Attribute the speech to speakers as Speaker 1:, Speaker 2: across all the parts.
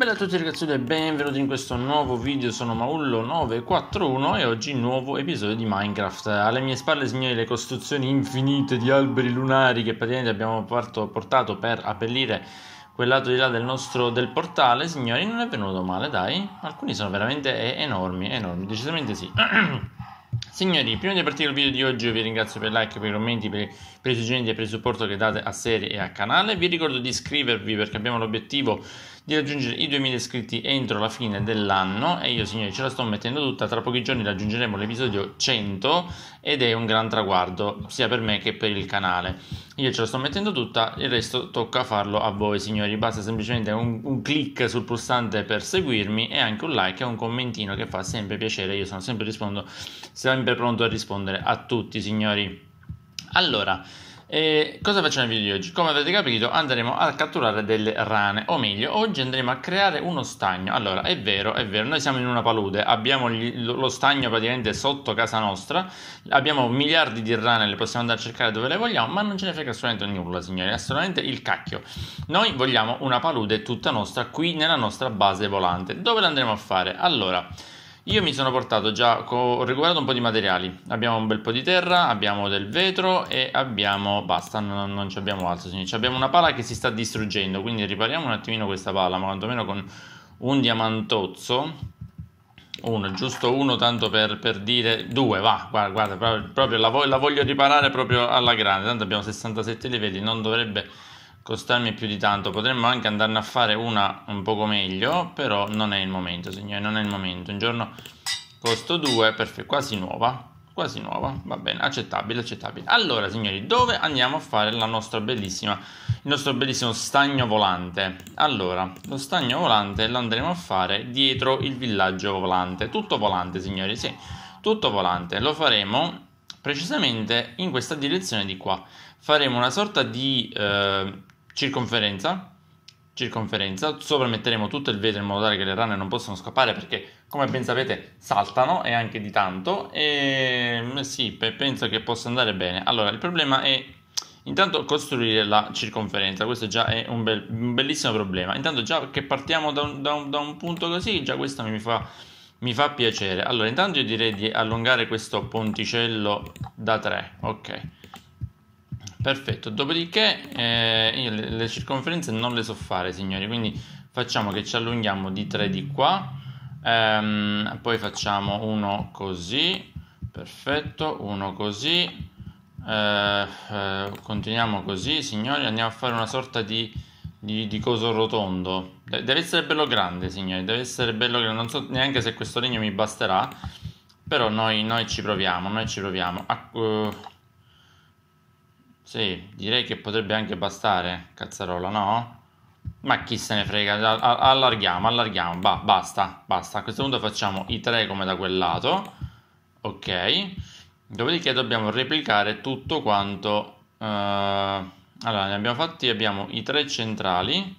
Speaker 1: Bella a tutti ragazzi e benvenuti in questo nuovo video, sono Maullo941 e oggi nuovo episodio di Minecraft. Alle mie spalle signori le costruzioni infinite di alberi lunari che praticamente abbiamo portato per abbellire quel lato di là del nostro del portale, signori, non è venuto male, dai. Alcuni sono veramente enormi, enormi, decisamente sì. Signori, prima di partire il video di oggi vi ringrazio per il like, per i commenti, per, per i suggerimenti e per il supporto che date a serie e a canale. Vi ricordo di iscrivervi perché abbiamo l'obiettivo di raggiungere i 2000 iscritti entro la fine dell'anno e io signori ce la sto mettendo tutta, tra pochi giorni raggiungeremo l'episodio 100 ed è un gran traguardo sia per me che per il canale. Io ce la sto mettendo tutta, il resto tocca farlo a voi signori, basta semplicemente un, un clic sul pulsante per seguirmi e anche un like e un commentino che fa sempre piacere, io sono sempre rispondo, sempre pronto a rispondere a tutti signori. Allora, e cosa facciamo nel video di oggi? Come avete capito andremo a catturare delle rane, o meglio, oggi andremo a creare uno stagno. Allora, è vero, è vero, noi siamo in una palude, abbiamo gli, lo stagno praticamente sotto casa nostra, abbiamo miliardi di rane, le possiamo andare a cercare dove le vogliamo, ma non ce ne frega assolutamente nulla, signori, assolutamente il cacchio. Noi vogliamo una palude tutta nostra qui nella nostra base volante. Dove l'andremo a fare? Allora... Io mi sono portato già, ho recuperato un po' di materiali. Abbiamo un bel po' di terra, abbiamo del vetro e abbiamo. Basta, non, non abbiamo altro. Signori. Abbiamo una pala che si sta distruggendo. Quindi ripariamo un attimino questa pala, ma quantomeno con un diamantozzo. Uno, giusto uno, tanto per, per dire due. Va, guarda, guarda proprio la, la voglio riparare proprio alla grande. Tanto abbiamo 67 livelli, non dovrebbe costarmi più di tanto potremmo anche andarne a fare una un poco meglio però non è il momento signori non è il momento. Un giorno costo 2 perfetto quasi nuova quasi nuova va bene accettabile accettabile. Allora signori dove andiamo a fare la nostra bellissima il nostro bellissimo stagno volante? Allora lo stagno volante lo andremo a fare dietro il villaggio volante. Tutto volante signori sì tutto volante. Lo faremo precisamente in questa direzione di qua. Faremo una sorta di eh, circonferenza, circonferenza, sopra metteremo tutto il vetro in modo tale che le rane non possano scappare perché come ben sapete saltano e anche di tanto e mm, sì, penso che possa andare bene. Allora, il problema è intanto costruire la circonferenza, questo già è un, bel, un bellissimo problema. Intanto già che partiamo da un, da un, da un punto così, già questo mi fa, mi fa piacere. Allora, intanto io direi di allungare questo ponticello da 3, ok Perfetto, dopodiché eh, io le, le, circonferenze non le so fare signori, quindi facciamo che ci allunghiamo di 3 di qua, ehm, poi facciamo uno così, perfetto, uno così, eh, eh, continuiamo così signori, andiamo a fare una sorta di, di, di coso rotondo, De- deve essere bello grande signori, deve essere bello grande, non so neanche se questo legno mi basterà, però noi, noi ci proviamo, noi ci proviamo. A, sì, direi che potrebbe anche bastare, cazzarola, no? Ma chi se ne frega, allarghiamo, allarghiamo, bah, basta, basta. A questo punto facciamo i tre come da quel lato, ok? Dopodiché dobbiamo replicare tutto quanto... Uh, allora, ne abbiamo fatti, abbiamo i tre centrali,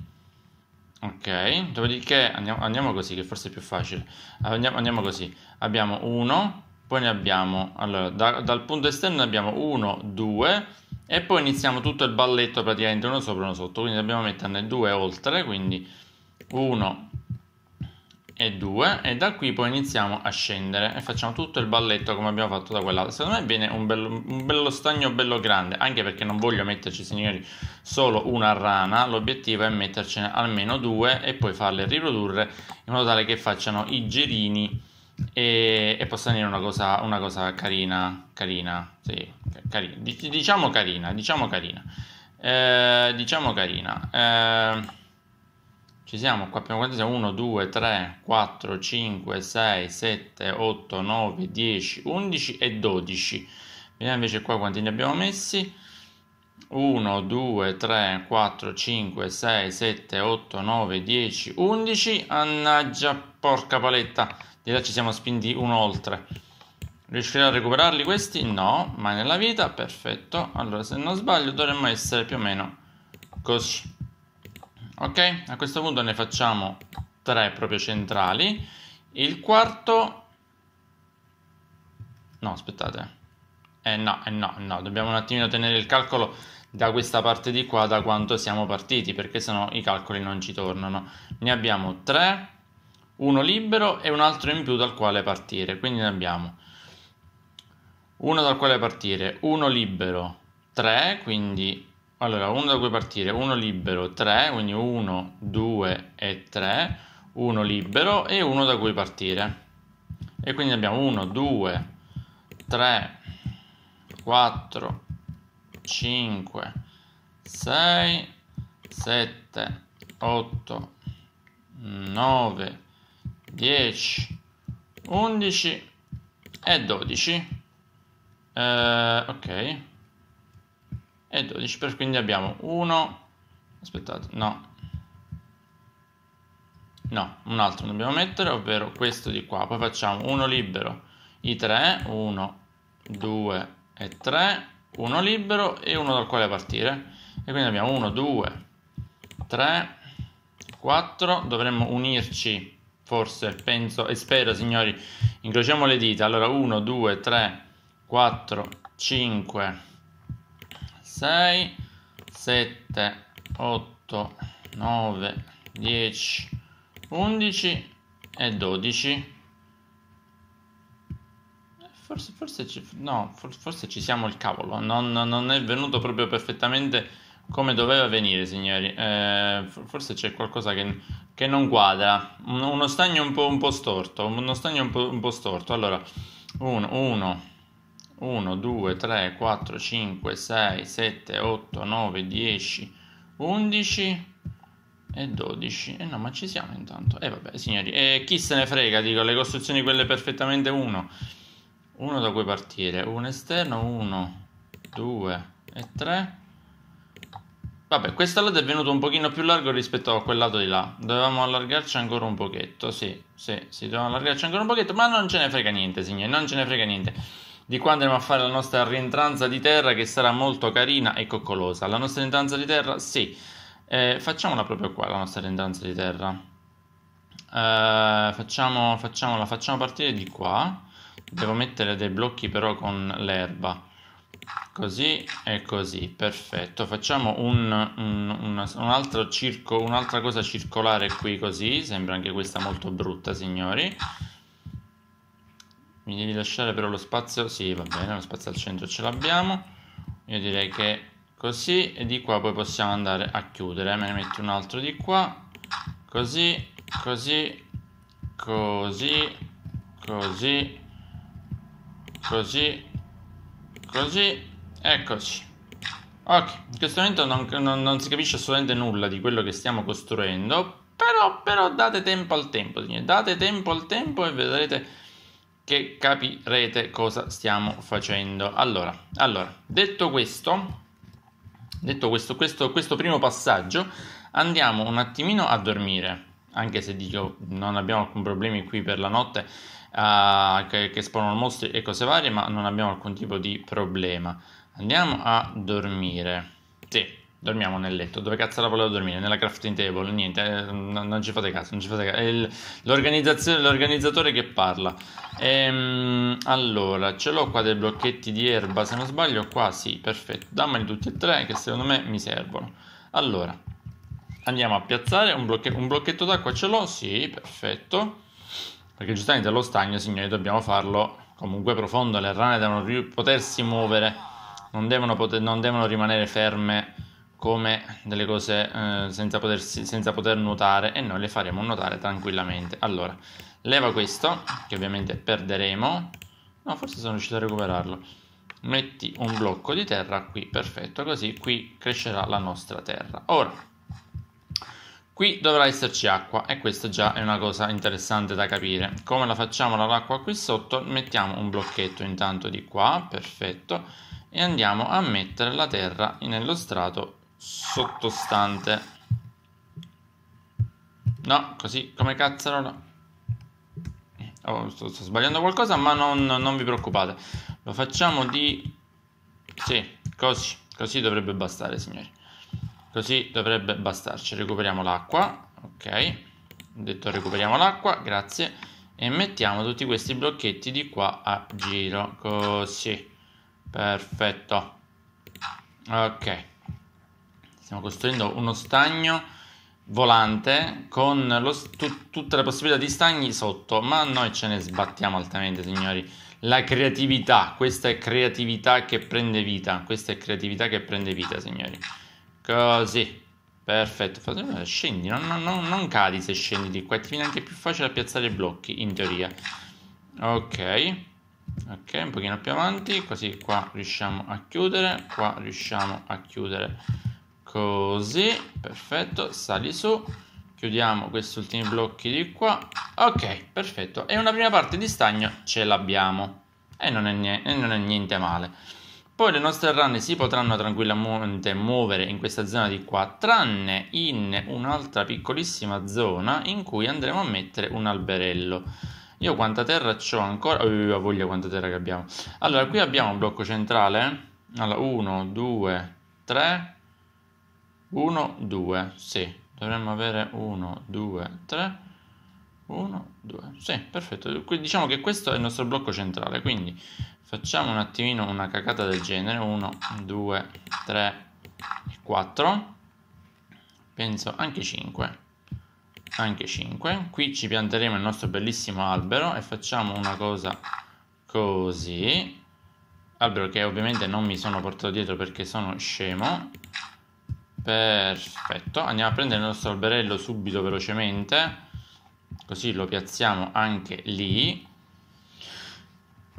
Speaker 1: ok? Dopodiché andiamo, andiamo così, che forse è più facile. Andiamo, andiamo così, abbiamo uno, poi ne abbiamo... Allora, da, dal punto esterno abbiamo uno, due e poi iniziamo tutto il balletto praticamente uno sopra uno sotto quindi dobbiamo metterne due oltre quindi 1 e 2 e da qui poi iniziamo a scendere e facciamo tutto il balletto come abbiamo fatto da quell'altro. Secondo me viene un bello, un bello stagno bello grande anche perché non voglio metterci signori solo una rana l'obiettivo è mettercene almeno due e poi farle riprodurre in modo tale che facciano i girini e, e possa venire una cosa, una cosa carina, carina, sì, carina, diciamo carina, diciamo carina, eh, diciamo carina. Eh, ci siamo qua, abbiamo quanti siamo? 1, 2, 3, 4, 5, 6, 7, 8, 9, 10, 11 e 12. Vediamo invece qua quanti ne abbiamo messi. 1, 2, 3, 4, 5, 6, 7, 8, 9, 10, 11. Annaggia, porca paletta. Di là ci siamo spinti uno oltre. Riuscirò a recuperarli questi? No, mai nella vita. Perfetto. Allora, se non sbaglio, dovremmo essere più o meno così. Ok? A questo punto ne facciamo tre proprio centrali. Il quarto... No, aspettate. Eh no, eh no, no. Dobbiamo un attimino tenere il calcolo da questa parte di qua da quanto siamo partiti, perché sennò i calcoli non ci tornano. Ne abbiamo 3, uno libero e un altro in più dal quale partire, quindi ne abbiamo uno dal quale partire, uno libero, 3, quindi allora uno da cui partire, uno libero, 3, quindi 1, 2 e 3, uno libero e uno da cui partire. E quindi abbiamo 1, 2, 3, 4, 5, 6, 7, 8, 9, 10, 11 e 12. Eh, ok. E 12, per quindi abbiamo 1, aspettate, no, no, un altro dobbiamo mettere, ovvero questo di qua, poi facciamo uno libero, i 3, 1, 2 e 3, uno libero e uno dal quale partire, e quindi abbiamo 1, 2, 3, 4, dovremmo unirci, forse, penso e spero signori, incrociamo le dita, allora 1, 2, 3, 4, 5, 6, 7, 8, 9, 10, 11 e 12. Forse, forse, ci, no, forse ci siamo il cavolo, non, non, è venuto proprio perfettamente come doveva venire, signori. Eh, forse c'è qualcosa che, che non quadra, uno stagno un po', un po storto, uno stagno un po', un po storto. Allora, 1, 1, 1, 2, 3, 4, 5, 6, 7, 8, 9, 10, 11 e 12. E eh no, ma ci siamo intanto. E eh vabbè, signori, e chi se ne frega, dico, le costruzioni quelle perfettamente 1. 1 da cui partire, un esterno, 1, 2 e 3. Vabbè, questo lato è venuto un pochino più largo rispetto a quel lato di là. Dovevamo allargarci ancora un pochetto, sì, sì, sì, dovevamo allargarci ancora un pochetto, ma non ce ne frega niente, signori, non ce ne frega niente di qua andremo a fare la nostra rientranza di terra che sarà molto carina e coccolosa. La nostra rientranza di terra, sì, eh, facciamola proprio qua, la nostra rientranza di terra. Eh, facciamo, facciamola, facciamo partire di qua. Devo mettere dei blocchi però con l'erba. Così e così, perfetto. Facciamo un, un, un, un circo, un'altra cosa circolare qui così. Sembra anche questa molto brutta, signori. Mi devi lasciare però lo spazio, sì va bene, lo spazio al centro ce l'abbiamo. Io direi che così e di qua poi possiamo andare a chiudere. Me ne metto un altro di qua, così, così, così, così, così, così e così. Ok, in questo momento non, non, non, si capisce assolutamente nulla di quello che stiamo costruendo, però, però date tempo al tempo, date tempo al tempo e vedrete che capirete cosa stiamo facendo. Allora, allora detto questo, detto questo, questo, questo primo passaggio, andiamo un attimino a dormire. Anche se dico non abbiamo alcun problemi qui per la notte uh, che, che spawnano mostri e cose varie, ma non abbiamo alcun tipo di problema. Andiamo a dormire. Sì, Dormiamo nel letto. Dove cazzo la volevo dormire? Nella crafting table. Niente, eh, non, non, ci fate caso. Non ci fate caso. È l'organizzatore che parla. Ehm, allora, ce l'ho qua dei blocchetti di erba. Se non sbaglio, qua sì, perfetto. Dammeli tutti e tre che secondo me mi servono. Allora, andiamo a piazzare un, blocche, un blocchetto d'acqua. Ce l'ho? Sì, perfetto. Perché giustamente lo stagno, signori, dobbiamo farlo comunque profondo. Le rane devono potersi muovere. Non devono, poter, non devono rimanere ferme come delle cose eh, senza, potersi, senza poter nuotare e noi le faremo nuotare tranquillamente. Allora, leva questo, che ovviamente perderemo. No, forse sono riuscito a recuperarlo. Metti un blocco di terra qui, perfetto, così qui crescerà la nostra terra. Ora, qui dovrà esserci acqua e questa già è una cosa interessante da capire. Come la facciamo l'acqua qui sotto? Mettiamo un blocchetto intanto di qua, perfetto, e andiamo a mettere la terra nello strato sottostante. No, così come cazzaro no. Oh, sto, sto, sbagliando qualcosa, ma non, non, vi preoccupate. Lo facciamo di... Sì, così. Così dovrebbe bastare, signori. Così dovrebbe bastarci. Recuperiamo l'acqua. Ok. Detto recuperiamo l'acqua, grazie. E mettiamo tutti questi blocchetti di qua a giro. Così. Perfetto. Ok. Stiamo costruendo uno stagno volante con lo, tu, tutte le possibilità di stagni sotto, ma noi ce ne sbattiamo altamente, signori. La creatività, questa è creatività che prende vita, questa è creatività che prende vita, signori. Così, perfetto. Scendi, non, non, non cadi se scendi di qua, ti viene anche più facile piazzare i blocchi, in teoria. Ok, ok, un pochino più avanti, così qua riusciamo a chiudere, qua riusciamo a chiudere. Così, perfetto, sali su, chiudiamo questi ultimi blocchi di qua, ok, perfetto, e una prima parte di stagno ce l'abbiamo, e non è, niente, non è niente male. Poi le nostre rane si potranno tranquillamente muovere in questa zona di qua, tranne in un'altra piccolissima zona in cui andremo a mettere un alberello. Io quanta terra ho ancora? Oh, voglia quanta terra che abbiamo. Allora, qui abbiamo un blocco centrale. Allora, 1, 2, 3, 1, 2, sì, dovremmo avere 1, 2, 3, 1, 2, sì, perfetto, diciamo che questo è il nostro blocco centrale, quindi facciamo un attimino una cacata del genere, 1, 2, 3, 4, penso anche 5, anche 5, qui ci pianteremo il nostro bellissimo albero e facciamo una cosa così, albero che ovviamente non mi sono portato dietro perché sono scemo, Perfetto, andiamo a prendere il nostro alberello subito velocemente, così lo piazziamo anche lì.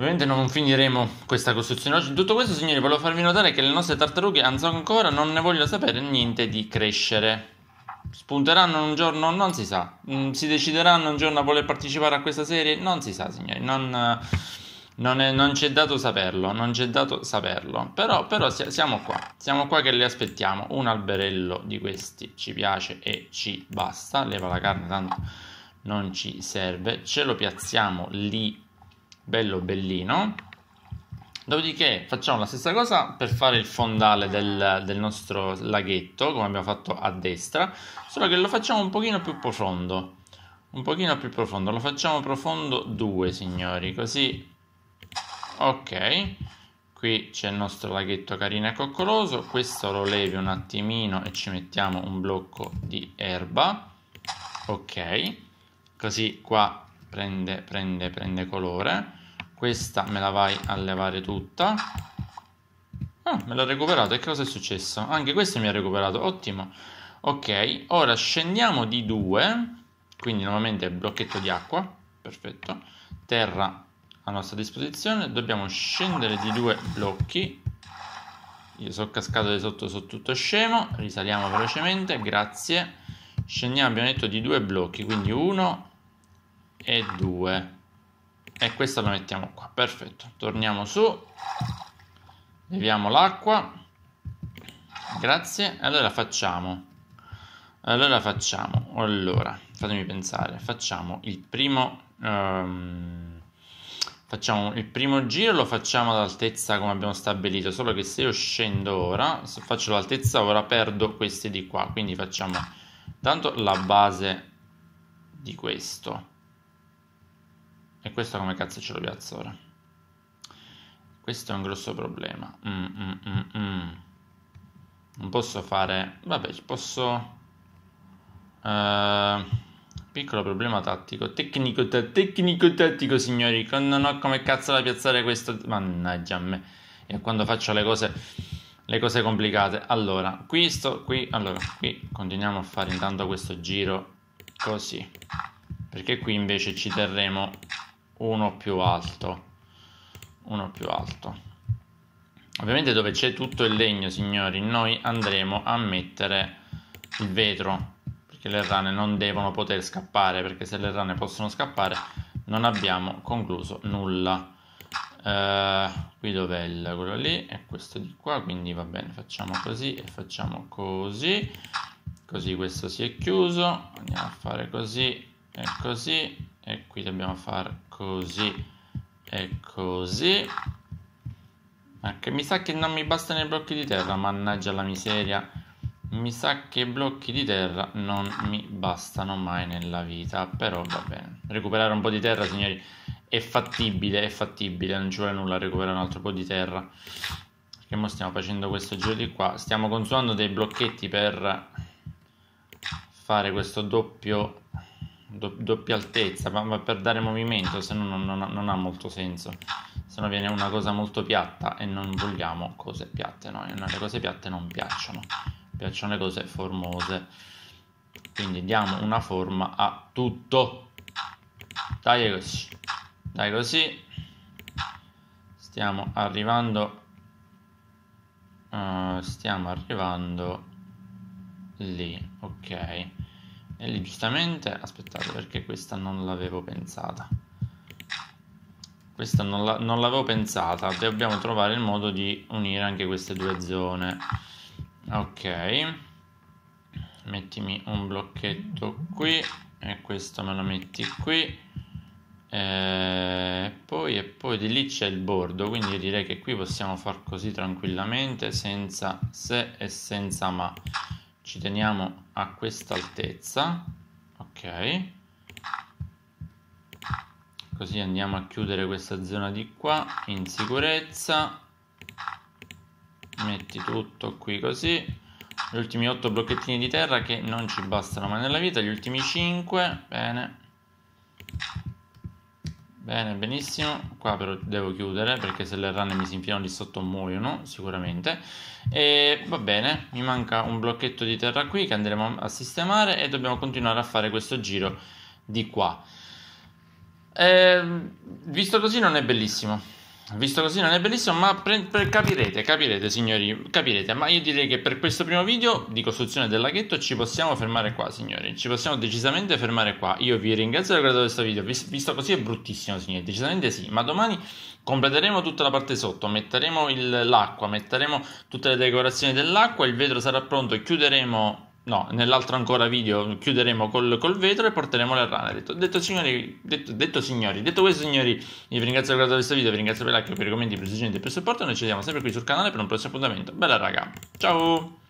Speaker 1: Ovviamente non finiremo questa costruzione oggi. Tutto questo, signori, volevo farvi notare che le nostre tartarughe ancora non ne vogliono sapere niente di crescere. Spunteranno un giorno? Non si sa. Mm, si decideranno un giorno a voler partecipare a questa serie? Non si sa, signori. Non non, è, non c'è dato saperlo, non c'è dato saperlo, però, però siamo qua, siamo qua che le aspettiamo, un alberello di questi ci piace e ci basta, leva la carne tanto non ci serve, ce lo piazziamo lì, bello bellino, dopodiché facciamo la stessa cosa per fare il fondale del, del nostro laghetto, come abbiamo fatto a destra, solo che lo facciamo un pochino più profondo, un pochino più profondo, lo facciamo profondo 2 signori, così ok. Qui c'è il nostro laghetto carino e coccoloso. Questo lo levi un attimino e ci mettiamo un blocco di erba. Ok. Così qua prende prende prende colore. Questa me la vai a levare tutta. Ah, me l'ha recuperato. E cosa è successo? anche questo mi ha recuperato. Ottimo. Ok ora scendiamo di 2 quindi nuovamente blocchetto di acqua. Perfetto. Terra a nostra disposizione. Dobbiamo scendere di due blocchi. Io sono cascato di sotto sono tutto scemo. Risaliamo velocemente. Grazie. Scendiamo abbiamo detto di due blocchi. Quindi uno e due. E questo lo mettiamo qua. Perfetto. Torniamo su. Leviamo l'acqua. Grazie. Allora facciamo. Allora facciamo. Allora fatemi pensare. Facciamo il primo um, Facciamo il primo giro lo facciamo ad altezza come abbiamo stabilito, solo che se io scendo ora, se faccio l'altezza ora perdo questi di qua, quindi facciamo tanto la base di questo. E questo come cazzo ce lo piazzo ora? Questo è un grosso problema. Mm, mm, mm, mm. non posso fare... Vabbè, posso... Uh, Piccolo problema tattico. Tecnico, tecnico tattico, signori. Non ho come cazzo da piazzare questo. Mannaggia a me. E quando faccio le cose, le cose complicate. Allora, qui sto, qui, allora, qui continuiamo a fare intanto questo giro così. Perché qui invece ci terremo uno più alto. Uno più alto. Ovviamente dove c'è tutto il legno, signori, noi andremo a mettere il vetro che le rane non devono poter scappare perché se le rane possono scappare non abbiamo concluso nulla uh, qui dov'è il quello lì e questo di qua quindi va bene facciamo così e facciamo così così questo si è chiuso andiamo a fare così e così e qui dobbiamo fare così e così ma che mi sa che non mi bastano i blocchi di terra mannaggia la miseria mi sa che blocchi di terra non mi bastano mai nella vita, però va bene. Recuperare un po' di terra, signori, è fattibile, è fattibile, non ci vuole nulla recuperare un altro po' di terra. perché ora stiamo facendo questo giro di qua stiamo consumando dei blocchetti per fare questo doppio do, doppia altezza ma per dare movimento se no non, non, non, ha molto senso. Se no viene una cosa molto piatta e non vogliamo cose piatte no? le cose piatte non piacciono. Piacciono le cose formose. Quindi diamo una forma a tutto. Dai così. Dai così. Stiamo arrivando uh, stiamo arrivando lì ok e lì giustamente aspettate perché questa non l'avevo pensata. Questa non, la, non l'avevo pensata. Dobbiamo trovare il modo di unire anche queste due zone. Ok. Mettimi un blocchetto qui e questo me lo metti qui. E poi, e poi di lì c'è il bordo quindi direi che qui possiamo far così tranquillamente senza se e senza ma ci teniamo a questa altezza. Ok. Così andiamo a chiudere questa zona di qua in sicurezza. Metti tutto qui così. Gli ultimi 8 blocchettini di terra che non ci bastano mai nella vita gli ultimi 5 bene bene benissimo. Qua però devo chiudere perché se le rane mi si infilano di sotto muoiono sicuramente. E va bene mi manca un blocchetto di terra qui che andremo a sistemare e dobbiamo continuare a fare questo giro di qua. E, visto così non è bellissimo Visto così non è bellissimo, ma pre- pre- capirete, capirete signori, capirete. Ma io direi che per questo primo video di costruzione del laghetto ci possiamo fermare qua, signori. Ci possiamo decisamente fermare qua. Io vi ringrazio per aver guardato questo video. Vis- visto così è bruttissimo, signori. Decisamente sì. Ma domani completeremo tutta la parte sotto. Metteremo il, l'acqua, metteremo tutte le decorazioni dell'acqua. Il vetro sarà pronto chiuderemo No, nell'altro ancora video chiuderemo col, col, vetro e porteremo le rane. Detto, detto, signori, detto, detto, signori, detto questo, signori, vi ringrazio per aver guardato questo video, vi ringrazio per like, per i commenti, per il suggerimenti per il supporto. Noi ci vediamo sempre qui sul canale per un prossimo appuntamento. Bella raga, ciao!